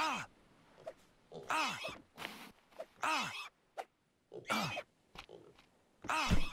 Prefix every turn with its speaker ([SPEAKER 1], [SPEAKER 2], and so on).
[SPEAKER 1] Ah! Ah! Ah! Ah! Ah!